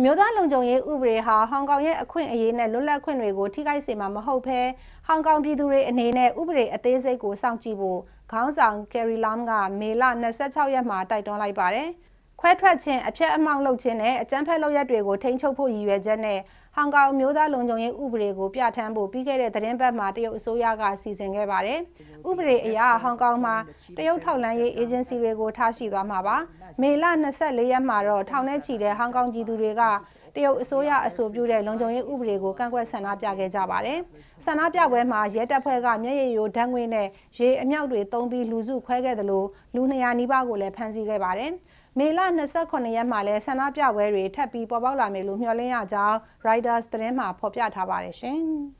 အမျိုးသားလုံခြုံရေးဥပဒေဟာဟောင်ကောင်ရဲ့အခွင့်အရေးနဲ့လွတ်လပ်ခွင့်တွေကိုထိခိုက်စေမှာမဟုတ်ဘဲဟောင်ကောင်ပြည်သူတွေအနေနဲ့ဥပဒေအသေးစိတ်ကိုစောင့်ကြည့်ဖို့ခေါင်းဆောင်ကယ်ရီလမ်ကမေလ26ရက်မှာတိုက်တွန်းလိုက်ပါတယ်။ ခွဲထွက်ခြင်းအပြက်အမောက်လုပ်ခြင်းနဲ့အကြမ်းဖက်လုပ်ရက်တွေကိုထိန်းချုပ်ဖို့ရည်ရွယ်ချက်နဲ့ဟောင်ကောင်မျိုးသားလုံခြုံရေးဥပဒေကိုပြဋ္ဌာန်းဖို့ပြီးခဲ့တဲ့သတင်းပတ်မှာတရုတ်အစိုးရကစီစဉ်ခဲ့ပါတယ်။ဥပဒေအရဟောင်ကောင်မှာတရုတ်ထောက်လှမ်းရေးအေဂျင်စီတွေကိုထားရှိသွားမှာပါ။မေလ24ရက်မှာတော့ထောင်ထဲချီတဲ့ဟောင်ကောင်ပြည်သူတွေက တရုတ်အစိုးရအဆိုပြုတဲ့လုံခြုံရေးဥပဒေကိုကန့်ကွက်ဆန္ဒပြခဲ့ကြပါတယ်။ဆန္ဒပြပွဲမှာရဲတပ်ဖွဲ့ကမျက်ရည်ယိုဓာတ်ငွေနဲ့ရေအမြောက်တွေတုံးပြီးလူစုခွဲခဲ့သလိုလူ200နီးပါးကိုလည်းဖမ်းဆီးခဲ့ပါတယ်။မေလ28ရက်မှာလည်းဆန္ဒပြပွဲတွေထပ်ပြီးပေါ်ပေါက်လာမယ်လို့မျှော်လင့်ရကြောင်း Reuters သတင်းမှာဖော်ပြထားပါတယ်ရှင်။